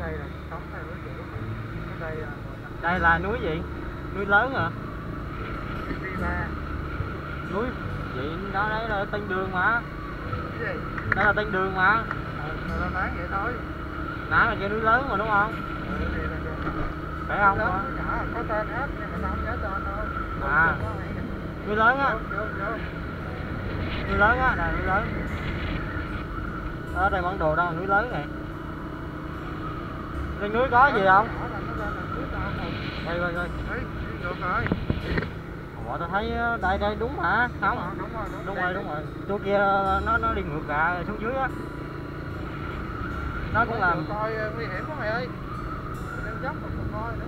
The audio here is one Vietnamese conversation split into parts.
đây là sống theo cái kiểu cái đây là đây là núi gì? Núi lớn hả? Ba núi gì đó đấy là tên đường mà. Cái gì? Đây là tên đường mà. Người ta bán vậy thôi. Nãy là kia núi lớn mà đúng không? Ừ, là phải không? Lớn nhỏ có tên hết nhưng mà tao không nhớ tên thôi À. núi lớn á. Núi lớn á này núi lớn. Ở đây bản đồ đâu là núi lớn này trên núi có gì không? Tao đây Đấy, đi ngược rồi. Ủa tôi thấy ờ, đây đây đúng mà. Không? Ờ, đúng rồi đúng rồi. đúng rồi. Chỗ kia nó nó đi ngược ra xuống dưới á. Nó cũng làm coi ờ, nguy hiểm quá mày ơi. Lên dốc còn coi nữa.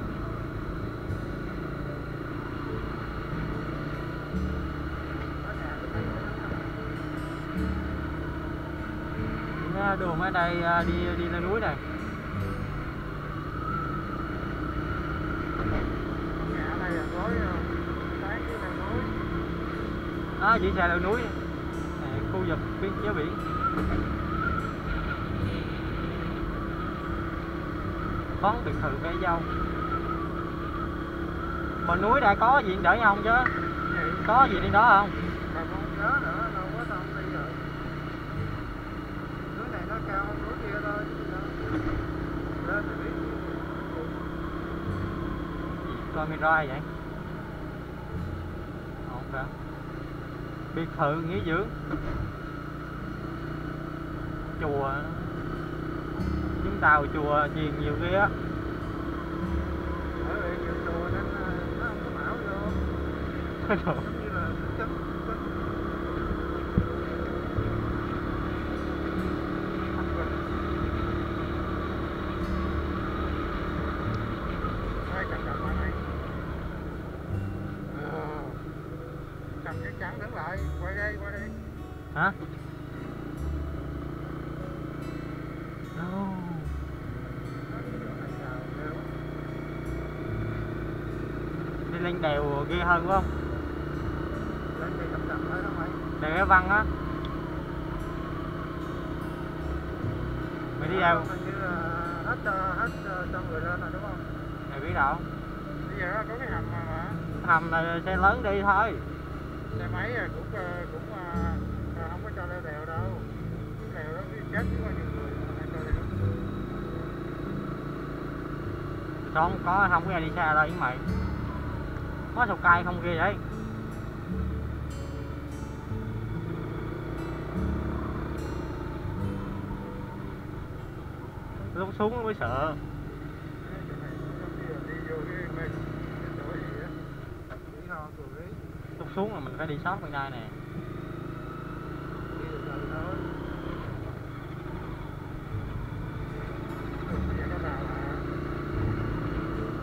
Đường ở đây đi đi lên núi này nhà này là gói ờ, sáng dưới này núi đó chỉ xe lên núi. Khu vực biên giới biển. Có biệt thự cây dâu. Mà núi đây có gì đỡ nhau không chứ có gì trên đó không? Mà không nhớ nữa đi rồi. Núi này nó cao hơn núi kia thôi lên thì biết gì camera vậy? Không phải biệt thự nghỉ dưỡng chùa. Chúng ta vào chùa chiền nhiều ghê á. Bởi vì nhiều chùa nên ờ, nó không có mão vô giống như là chấm chấm Ai cầm cầm lại này Ờ. trắng đứng lại quay đây quay đây hả? No. đi lên đèo ghê hơn phải không? Lên thì chậm chậm thôi đó mày đèo cái văn á. Mày đi đâu? Hết cho hết cho, cho người lên rồi đúng không? Mày biết đâu. Bây giờ có cái hầm mà, hầm là xe lớn đi thôi xe máy à, cũng ờ, cũng ờ, ờ, không có cho leo đèo đâu. Leo đó biết chết quá nhiều người không có không có đi xe đâu với mày. Có sầu cay không kia vậy? Lúc xuống mới sợ Cái chỗ này giống như là đi vô cái mê cái chỗ gì á đi ho cười đấy lúc xuống là mình phải đi sót bên đây nè.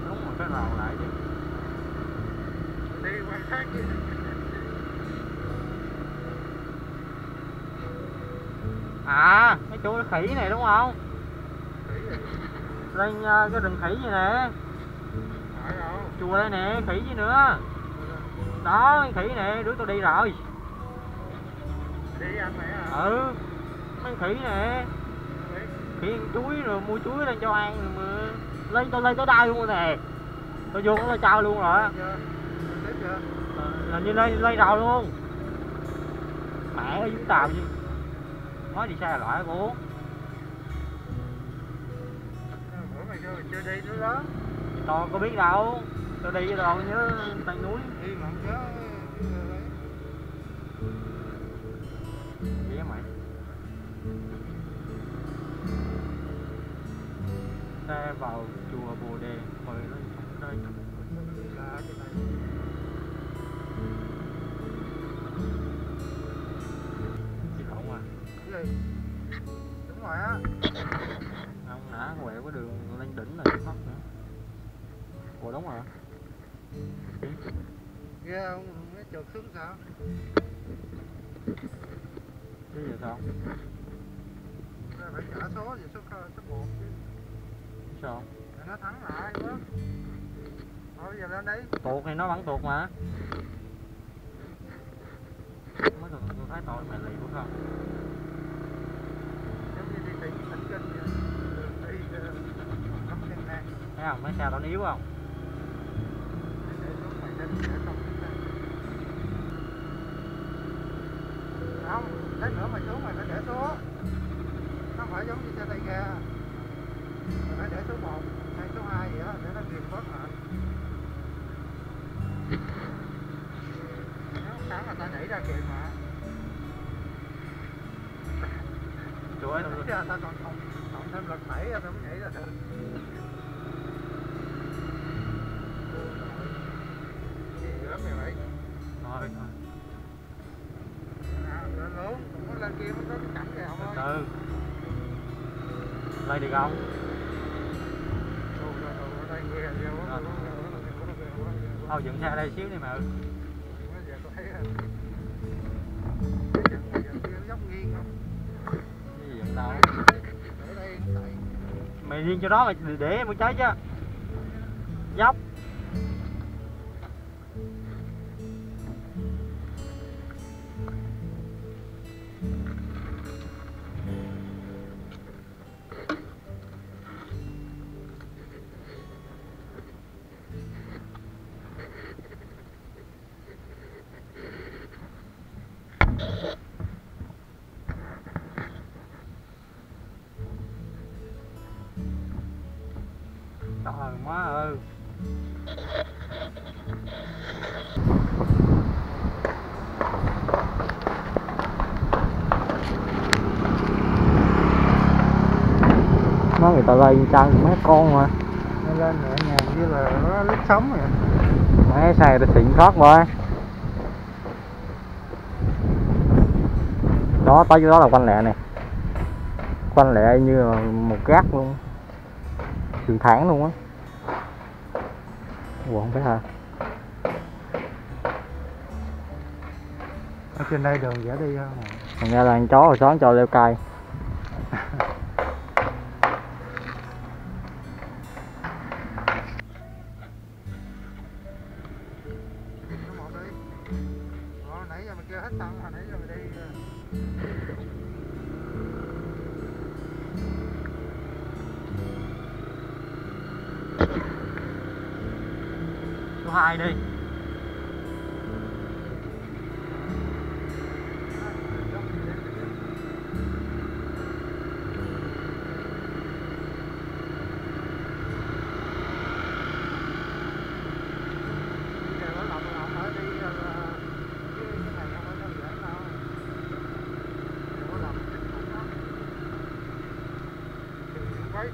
Đúng rồi phải rào lại chứ. Đi quan sát chứ à cái chỗ khỉ này đúng không? Rồi lên ờ, cái rừng khỉ gì nè? Chùa đây nè khỉ gì nữa đó khỉ nè đứa tôi đi rồi. Đi ăn mày à ừ mấy khỉ nè khỉ ăn chuối rồi mua chuối lên cho ăn rồi mà. Lên tôi lên tới đây luôn rồi nè. Tôi vô nó trao luôn rồi. Á. Ờ, là như lên lên rồi luôn. Mẹ ở vũng tàu chứ nói đi xe loại của Ờ, bữa mày kêu mày chưa đi nữa đó. Tôi có biết đâu tôi đi với đâu nhớ tay núi. Đi mà không nhớ vậy á mày. Xe vào chùa bồ đề mời lên đây là cái này chị không à cái gì? Đúng rồi á. Ông nã quẹo cái đường lên đỉnh này mất nữa ủa đúng rồi ghê không? Nó trượt xuống sao? Cái gì sao? Phải trả số gì số số một chứ sao? Để nó thắng lại quá. Thôi bây giờ lên đấy tuột thì nó vẫn tuột mà. Mới tôi tôi thấy tội mày lì quá không giống như đi tỉnh tỉnh kinh vậy. Đường đi ờ, thấy không? Mấy xe tao yếu không để xuống mày để để xong không lát nữa mày xuống mày phải để số không phải giống như xe tay ga mày phải để số 1 hay số 2 gì đó để nó kìm bớt lại nếu sáng là ta nhảy ra kìm mà Nãy giờ ta còn còn thêm lực đẩy ta mới nhảy ra được không? thôi, dựng xe đây xíu đi mà. Mày riêng cho đó mày để em một trái chứ. Dốc. Nó người ta lây chăn mấy con mà. Nó lên nhẹ nhàng như là nó lít sống vậy. mấy xe ta xịn thoát rồi. Đó tới chỗ đó là quanh lẹ này. Quanh lẹ như là một gác luôn. Đường thẳng luôn á. Ủa không phải hả? Ở trên đây đường dễ đi không? thành ra là con chó rồi xóm cho leo cây số 2 đi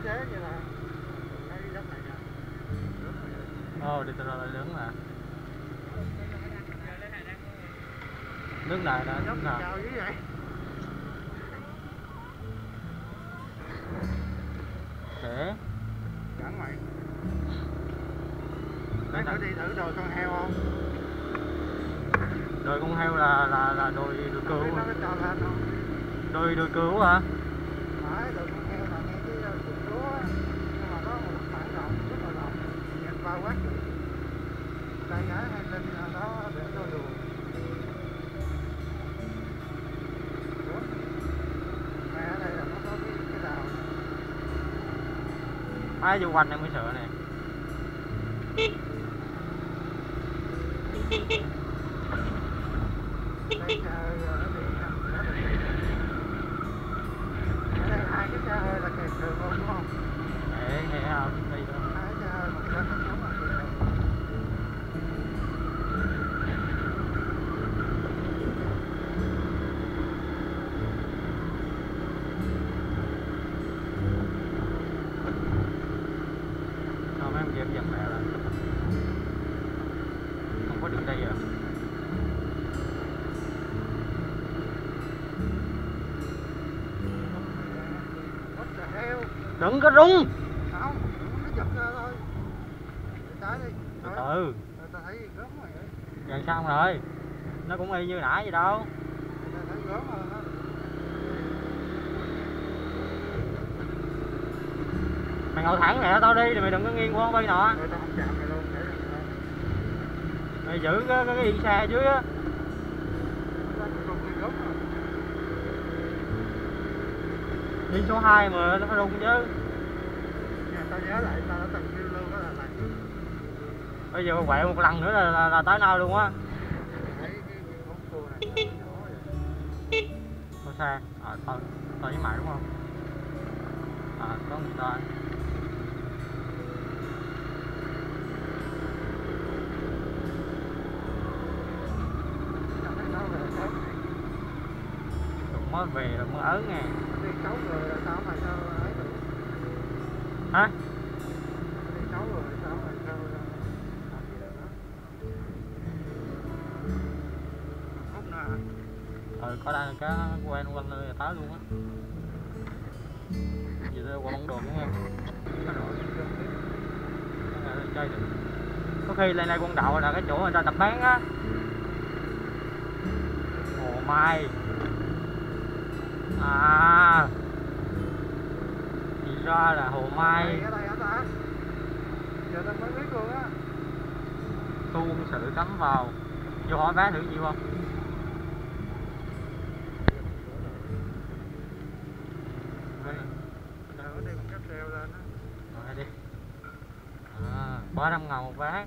chế như là cái đất này nè. Đất này nè ồ đi từ rồi đứng mà lại đã Dốc đứng nào? Để. Chẳng mày. Lấy thử đi thử đồi con heo không? đôi con heo là là là cho lên không? đôi đôi cừu hả? Phải, đồi con heo là ngay cái ờ, vườn lúa á. Nhưng mà nó một khoảng rộng, rất là rộng. Bao quát được. Tay gái hay lên đó để cho cái cái này. ai vô quanh em mới sợ nè Đây hai cái xe hơi là kẹt đường luôn đúng không? để nghe không đi Hai cái xe hơi một bên một giống là kẹt đường. Em dẹp dẹp mẹ lại không có đường đây à đừng có rung. Không, nó giật ra thôi. Để trái đi. từ từ thấy gớm rồi. xong rồi. Nó cũng y như nãy vậy đâu. Thấy gớm rồi đó. Mày ngồi thẳng nè tao đi thì mày đừng có nghiêng qua bên nọ. Mày giữ cái cái, yên xe dưới á. Đi số 2 mà nó phải rung chứ. Nha. tao nhớ lại tao đã từng kêu luôn đó là này bây giờ quẹo một lần nữa là, là, là tới nơi luôn á. Này có xe à, tao tao với mày đúng không? À có người ta tao thấy nó về sớm Về rồi mới ớn nghe đi sáu người là sao mà sao ấy được? Hả? Đi sáu người sao mà sao làm gì được hút nè ừ có đây cái quen quanh nơi là tới luôn á. Giờ tôi qua bóng đồ đúng không? Chơi được. Có khi lên đây quân đạo là cái chỗ người ta tập bán á. Hồ mai à. Thì ra là hồ mai. Giờ tao mới biết luôn á. Tu sự cấm vào. Vô hỏi vé thử nhiêu không? À, ba trăm ngàn một vé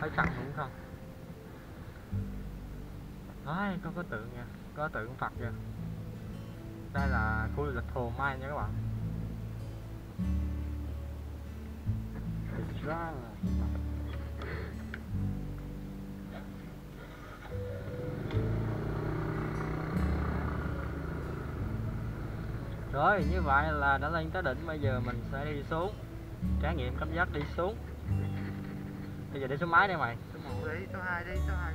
thấy sẵn đúng không Đấy, có có tượng nha. Có tượng Phật kìa. Đây là khu du lịch Hồ Mai nha các bạn. Thì ra là Rồi như vậy là đã lên tới đỉnh. Bây giờ mình sẽ đi xuống. Trải nghiệm cảm giác đi xuống. Bây giờ đi số máy đây mày. Số 1 đi, số 2 đi, số 2